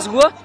二十五